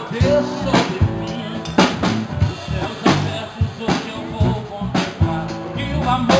poder sobre mim. Os céus abertos, eu vou contemplar. Que o amor.